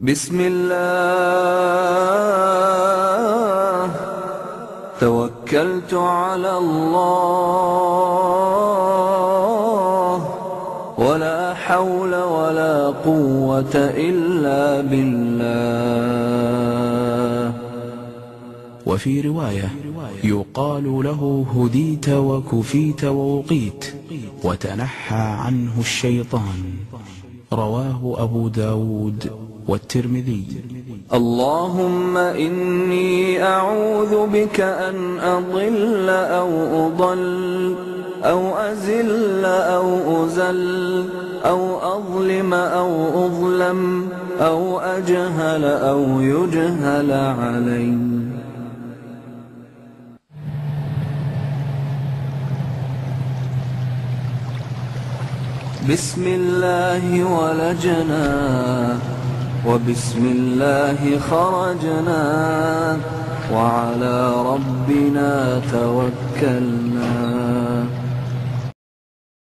بسم الله. توكلت على الله. ولا حول ولا قوة إلا بالله. وفي رواية يقال له هديت وكفيت ووقيت وتنحى عنه الشيطان. رواه أبو داود. والترمذي. اللهم إني أعوذ بك أن أضل أو أضل أو أزل أو أزل أو أظلم أو أظلم أو أجهل أو يجهل علي. بسم الله ولجنا. وبسم الله خرجنا وعلى ربنا توكلنا.